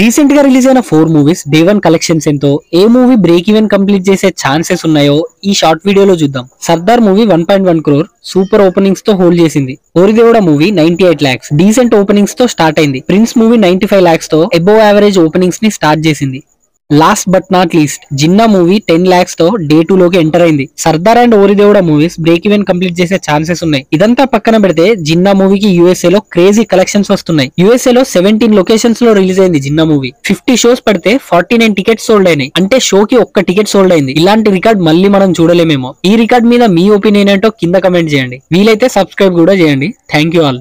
రీసెంట్గా రిలీజ్ అయిన four movies day one collections ఎంతో ఏ మూవీ బ్రేక్ ఈవెన్ కంప్లీట్ చేసే ఛాన్సెస్ ఉన్నాయో ఈ షార్ట్ వీడియోలో చూద్దాం. Sardar movie one point one crore super ఓపెనింగ్స్తో hold చేసింది. Oridevuda movie ninety eight lakhs decent ఓపెనింగ్స్తో start అయింది. ప్రిన్స్ మూవీ నైన్టీ ఫైవ్ లాక్స్తో అబోవ్ యావరేజ్ ఓపెనింగ్స్ని స్టార్ట్ చేసింది. Last but not least Ginna movie ten లాక్స్తో day two లోకి enter అయింది. Sardar and Oridevuda movies break even complete చేసే chances ఉన్నాయి. ఇదంతా పక్కన పెడితే జిన్నా మూవీకి యూఎస్ఏ లో క్రేజీ కలెక్షన్స్ వస్తున్నాయి. యూఎస్ఏ లో సెవెంటీన్ లొకేషన్స్లో రిలీజ్ అయింది జిన్నా మూవీ ఫిఫ్టీ షోస్ పడితే ఫార్టీ నైన్ టికెట్స్ సోల్డ్ అయినాయి. అంటే షోకి ఒక్క టికెట్ సోల్డ్ అయింది. ఇలాంటి రికార్డ్ మళ్ళీ మనం చూడలేమేమో. ఈ రికార్డ్ మీద మీ ఒపీనియన్ ఏంటో కింద కమెంట్ చేయండి. వీలైతే సబ్స్క్రైబ్ కూడా చేయండి. Thank you all